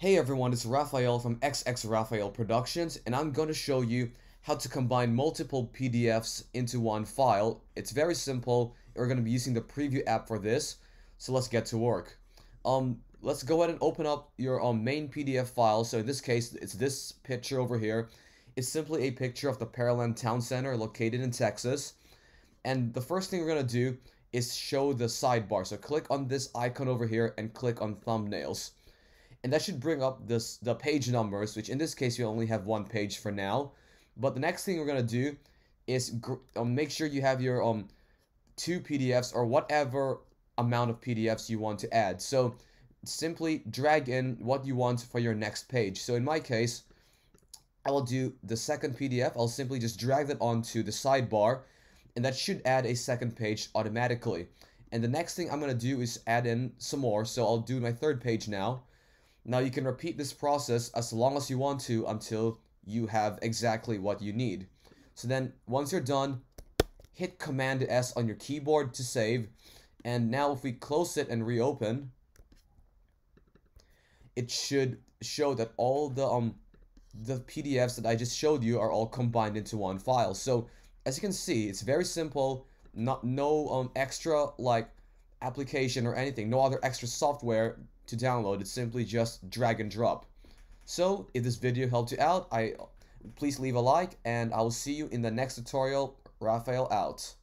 Hey everyone, it's Rafael from XX Rafael Productions, and I'm going to show you how to combine multiple PDFs into one file. It's very simple. We're going to be using the preview app for this, so let's get to work. Um, let's go ahead and open up your um, main PDF file. So in this case, it's this picture over here. It's simply a picture of the Pearland Town Center located in Texas. And the first thing we're going to do is show the sidebar. So click on this icon over here and click on thumbnails and that should bring up this the page numbers, which in this case you only have one page for now. But the next thing we're gonna do is um, make sure you have your um two PDFs or whatever amount of PDFs you want to add. So simply drag in what you want for your next page. So in my case, I will do the second PDF. I'll simply just drag that onto the sidebar and that should add a second page automatically. And the next thing I'm to do is add in some more. So I'll do my third page now. Now you can repeat this process as long as you want to until you have exactly what you need. So then once you're done, hit Command S on your keyboard to save. And now if we close it and reopen, it should show that all the um the PDFs that I just showed you are all combined into one file. So as you can see, it's very simple, not no um extra like application or anything, no other extra software to download. It's simply just drag and drop. So if this video helped you out, I please leave a like and I will see you in the next tutorial. Rafael out.